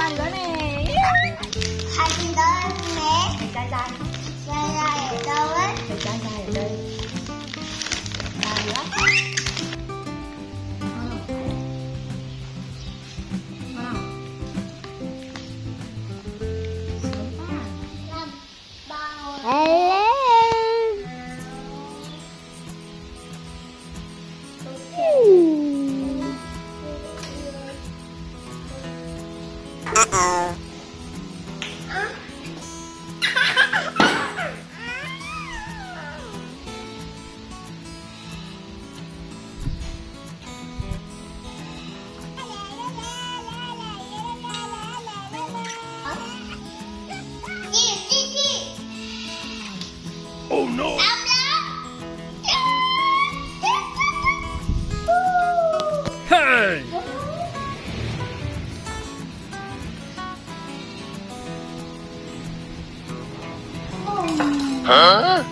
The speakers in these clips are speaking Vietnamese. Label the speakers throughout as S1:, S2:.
S1: 빨간네.
S2: 사진
S3: 넣었네
S2: 짜잔
S3: Hey! Huh?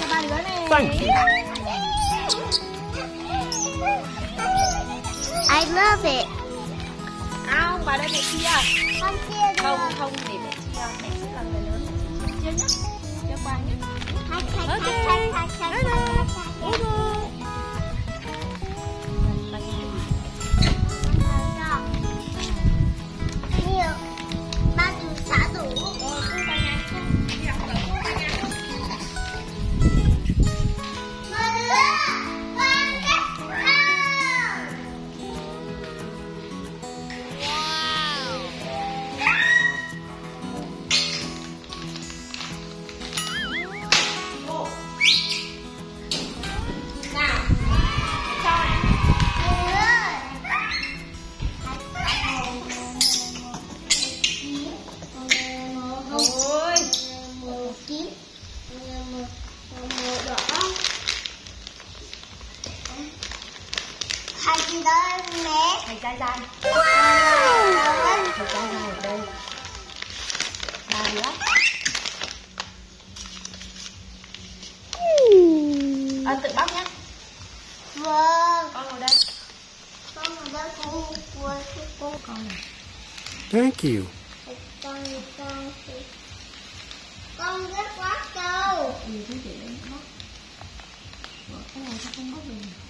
S4: Cho ba đứa nè
S3: Thank you.
S1: I love it.
S4: không bà đây mẹ chia.
S2: Không chia
S4: không
S2: được.
S4: không để mẹ chia. Mẹ sẽ là người lớn chia nhá chia
S2: hai, hai, hai, hai, hai, hai chị đó mẹ
S4: thầy trai trai
S2: wow.
S4: thầy trai trai ở đây Bài nữa à, tự bóc nhá
S2: vâng
S4: con ngồi đây
S2: con ngồi đây cô cô cô
S4: con này
S3: Thank you.
S2: con con con rất quá câu
S4: ừ thế chị lên bóc cái này sao không bóc được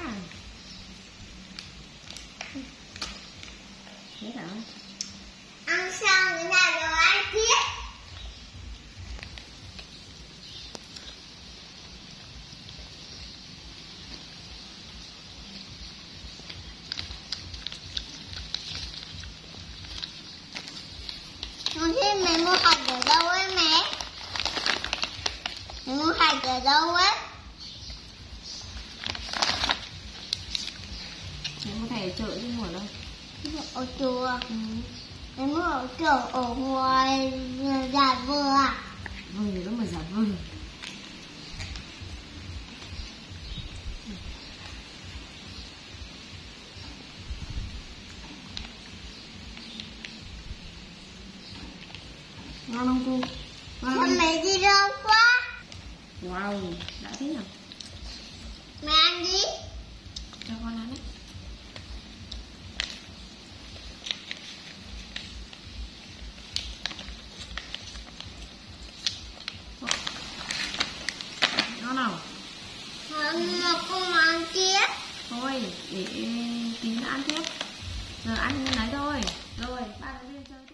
S4: biết không hả
S2: ăn xong cái này rồi ăn tiếp Con thấy mẹ mua hạt ở đâu ấy mẹ? Mẹ mua hạt ở đâu ấy?
S4: Mẹ có thể chợ đi mua ở
S2: ở chùa Mẹ mua ở chùa ở ngoài nhà vừa à?
S4: Vâng nó mà giả vâng Ngon không cô? Ngon không?
S2: mẹ đi đâu quá?
S4: Wow, đã thế nhỉ?
S2: Mẹ ăn đi
S4: Cho con ăn đấy Ngon không?
S2: Không mà con ăn tiếp.
S4: Thôi, để tí nữa ăn tiếp. Giờ ăn như này thôi. Rồi, ba đứa lên chơi.